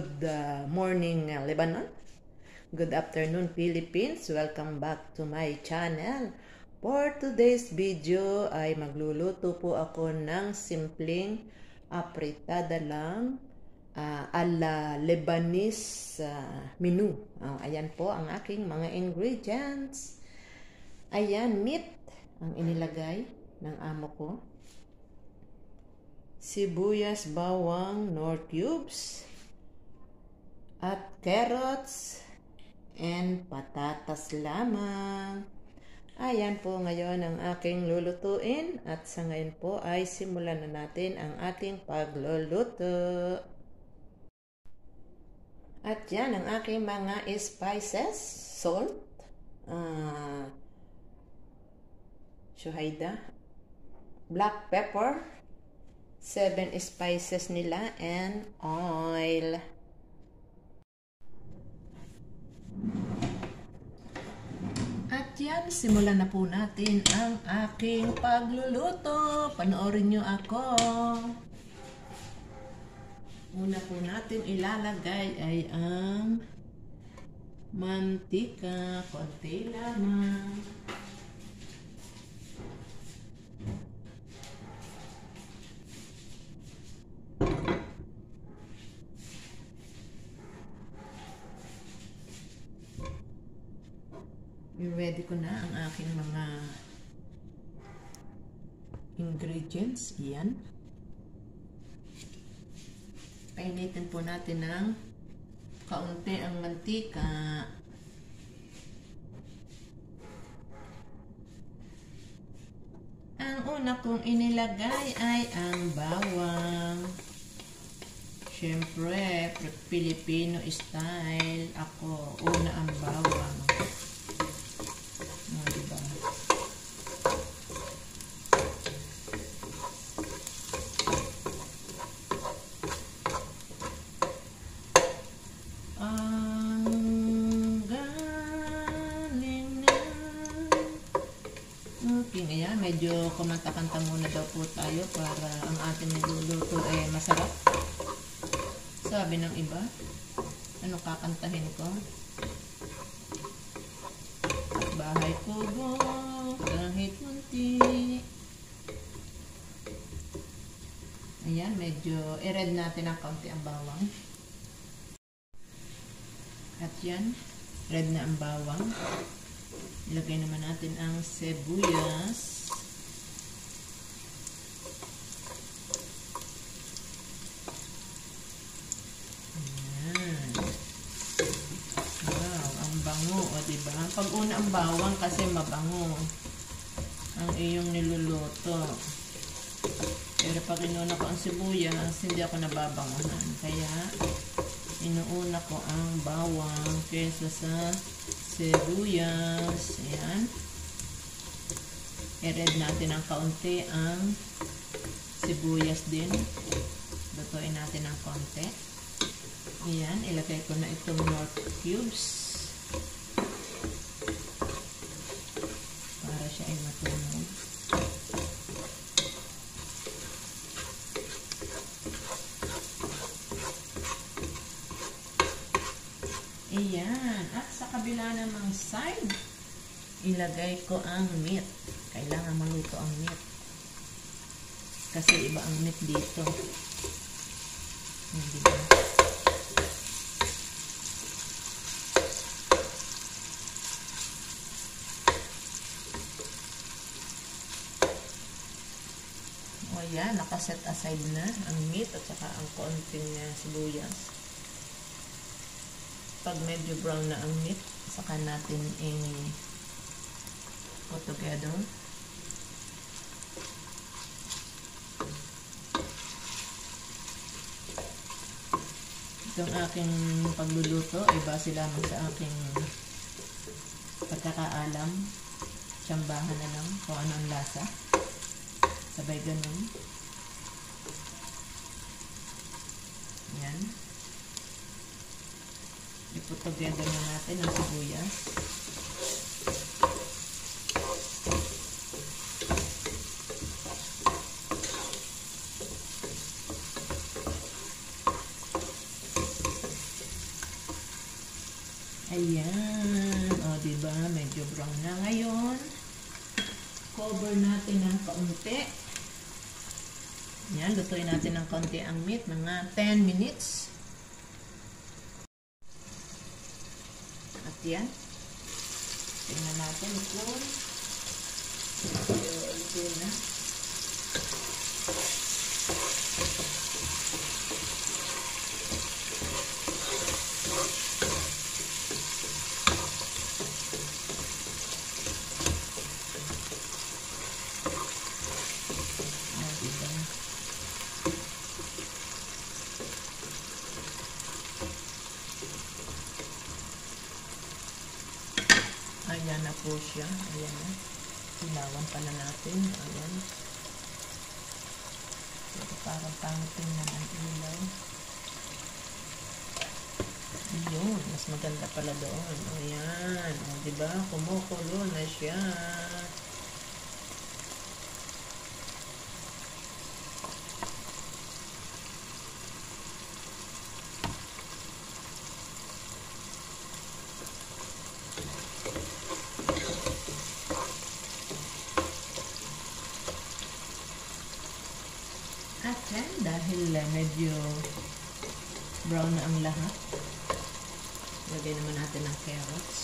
Good uh, morning, uh, Lebanon. Good afternoon, Philippines. Welcome back to my channel. For today's video ay magluluto po ako ng simpleng apritada lang uh, ala Lebanese uh, menu. Uh, ayan po ang aking mga ingredients. Ayan, meat ang inilagay ng amo ko sibuyas, bawang, nor cubes, at carrots, and patatas lamang. Ayan po ngayon ang aking lulutuin at sa ngayon po ay simulan na natin ang ating pagluluto. At yan ang aking mga spices, salt, uh, shuhaida, black pepper, seven spices nila and oil. At yan, simulan na po natin ang aking pagluluto. Panoorin nyo ako. Una po natin ilalagay ay ang mantika. Konti lamang. Ready ko na ang aking mga ingredients. Iyan. Painitin po natin ng kaunti ang mantika. Ang una kong inilagay ay ang bawang. Siyempre, Filipino style. Ako, una ang bawang. medyo kumanta-kanta muna daw po tayo para ang ating nagluluto ay masarap. Sabi ng iba, ano kakantahin ko? Bahay kubo, kahit munti. Ayan, medyo i-red natin ang kaunti ang bawang. At yan, red na ang bawang. Ilagay naman natin ang sibuyas. diba? Pag una ang bawang kasi mabango ang iyong niluluto. Pero pag inuna ko ang sibuyas, hindi ako nababangunan. Kaya, inuuna ko ang bawang kesa sa sibuyas. Ayan. I-red natin ng kaunti ang sibuyas din. Lutuin natin ng kaunti. Ayan. Ilagay ko na itong north cubes. Ayan. At sa kabila namang side, ilagay ko ang meat. Kailangan maluto ang meat. Kasi iba ang meat dito. Hindi ba? O yan, nakaset aside na ang meat at saka ang konting uh, sibuyas pag medyo brown na ang meat, saka natin i-put together. Itong aking pagluluto ay base lamang sa aking pagkakaalam. Tsambahan na lang kung ano ang lasa. Sabay ganun. Yan. Iput together na natin ang sibuyas. Ayan. O, diba? Medyo brown na ngayon. Cover natin ng kaunti. Yan, lutuin natin ng kaunti ang meat. Mga 10 minutes. Yan. Tingnan natin kung luto na. Ah, diba? Ayan na po siya. Ayan na. Ilawan pa na natin. Ayan. Ito parang pangit tingnan ang ilaw. Yun. Mas maganda pala doon. Ayan. O, diba? Kumukulo na siya. At yan, dahil uh, medyo brown na ang lahat, lagay naman natin ng carrots.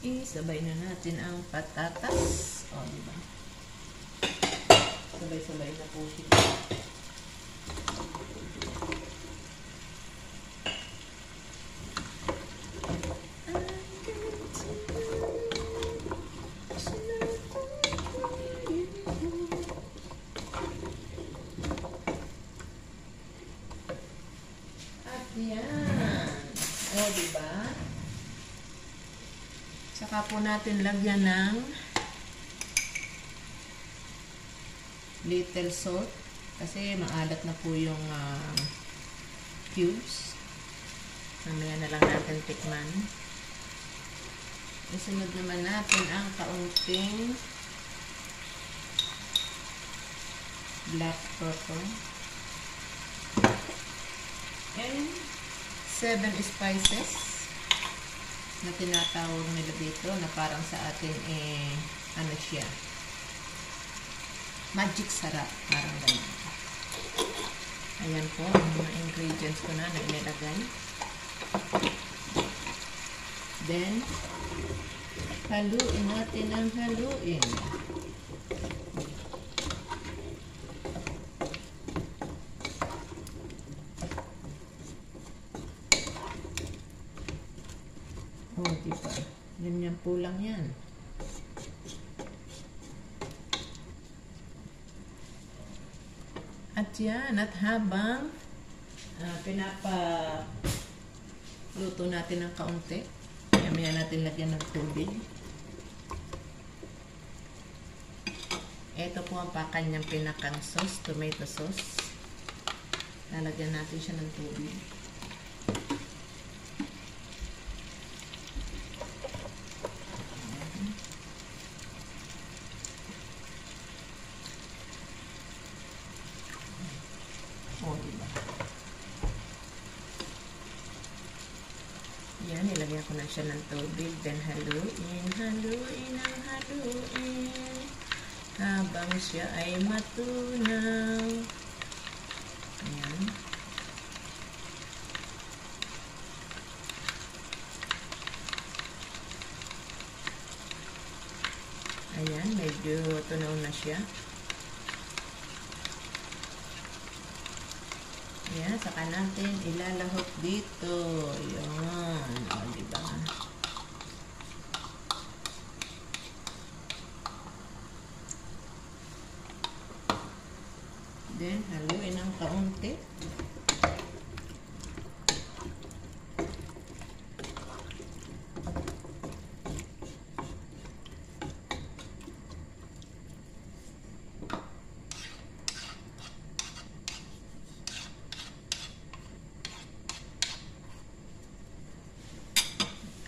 Isabay na natin ang patatas. O, oh, diba? Sabay-sabay na po siya. Saka po natin lagyan ng little salt kasi maalat na po yung uh, cubes. Mamaya na lang natin tikman. Isunod naman natin ang kaunting black pepper and seven spices na tinatawag nila dito na parang sa atin eh ano siya magic sarap. Parang ganyan. Ayan po, ang mga ingredients ko na na inilagay. Then, haluin natin ang haluin. Oh, diba? Ganyan po lang yan. At yan, at habang uh, pinapa luto natin ng kaunti, mamaya natin lagyan ng tubig. Ito po ang pakanyang pinakang sauce, tomato sauce. Lalagyan natin siya ng tubig. O, diba? Yan, nilagyan ko na siya ng tubig. Then, haluin, haluin, ang haluin. Habang siya ay matunaw. Ayan. Ayan, medyo tunaw na siya. Ayan, saka natin ilalahok dito. Ayan. O, diba? Then, haluin ng kaunti.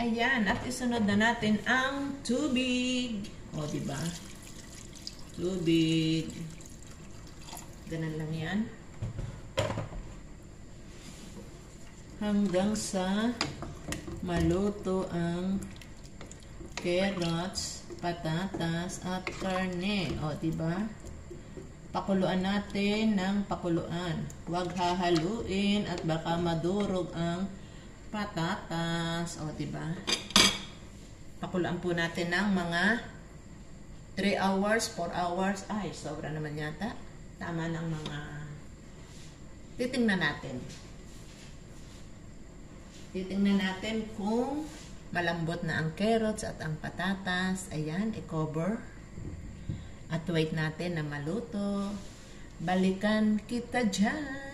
Ayan, at isunod na natin ang tubig. O, di ba? Tubig. Ganun lang yan. Hanggang sa maluto ang carrots, patatas, at karne. O, di ba? Pakuluan natin ng pakuluan. Huwag hahaluin at baka madurog ang patatas. O, di ba? Pakuluan po natin ng mga 3 hours, 4 hours. Ay, sobra naman yata. Tama ng mga... Titingnan natin. Titingnan natin kung malambot na ang carrots at ang patatas. Ayan, i-cover. At wait natin na maluto. Balikan kita dyan.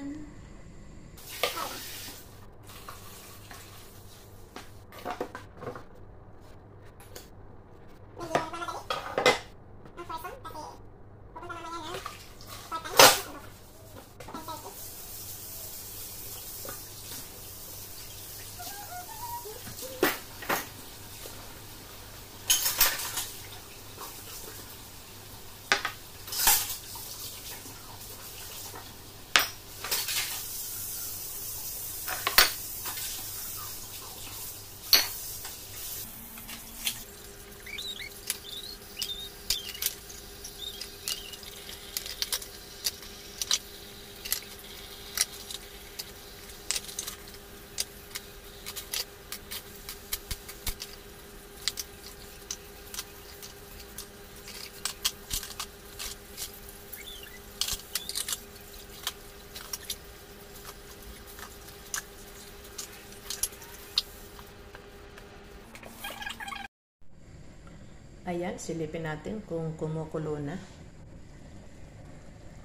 Ayan, silipin natin kung kumukulo na.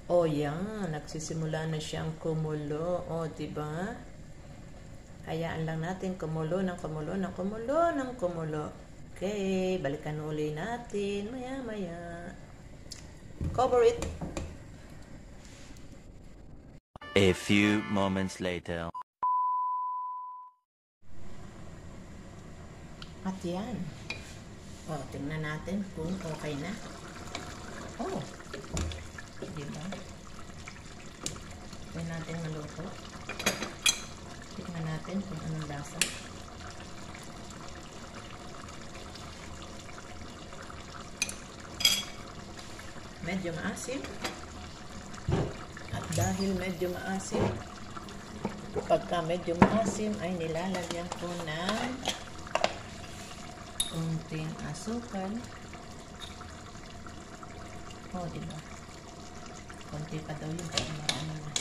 O yan, nagsisimula na siyang kumulo. O, diba? Hayaan lang natin kumulo ng kumulo ng kumulo ng kumulo. Okay, balikan uli natin maya maya. Cover it. A few moments later. At yan. O, tingnan natin kung okay na. Oh. Diba? Tingnan natin maluto. Tingnan natin kung anong lasa. Medyo maasim. At dahil medyo maasim, pagka medyo maasim ay nilalagyan ko ng kunting asukal. Oh, diba? Kunti pa daw yun kaya marami na.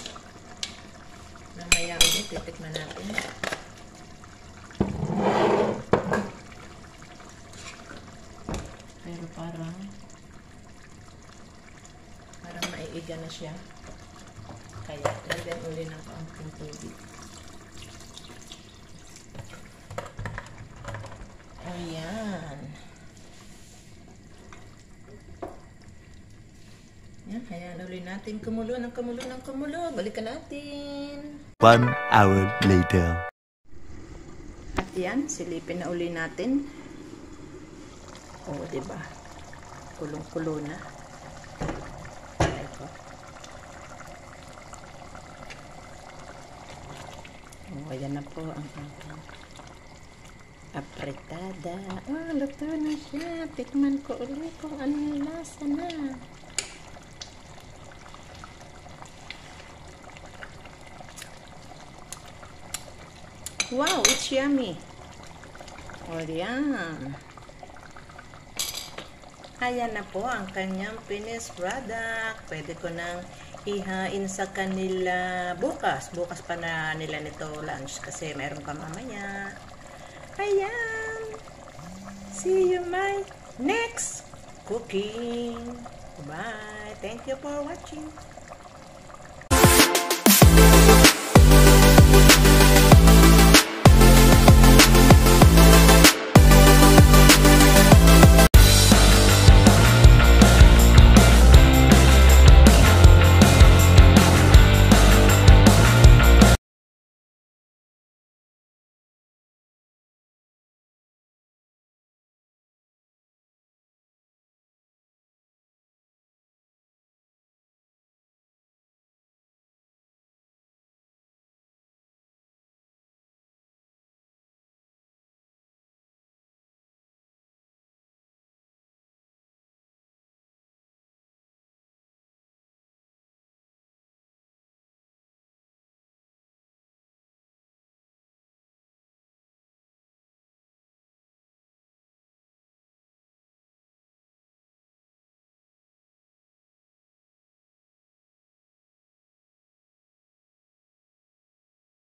Mamaya ulit, titikman natin. Pero parang parang maiiga na siya. Kaya, lagyan uli ng kaunting tubig. Ayan. Yan, hayaan ulit natin kumulo ng kumulo ng kumulo. Balikan natin. One hour later. At yan, silipin na uli natin. O, oh, diba? Kulong-kulo na. Ito. O, oh, ayan na po ang ating apretada. Oh, luto na siya. Tikman ko ulit kung ano yung lasa na. Wow, it's yummy. O, yan. Ayan na po ang kanyang finished product. Pwede ko nang ihain sa kanila bukas. Bukas pa na nila nito lunch kasi meron pa mamaya. Ayan. See you my next cooking. Bye. Thank you for watching.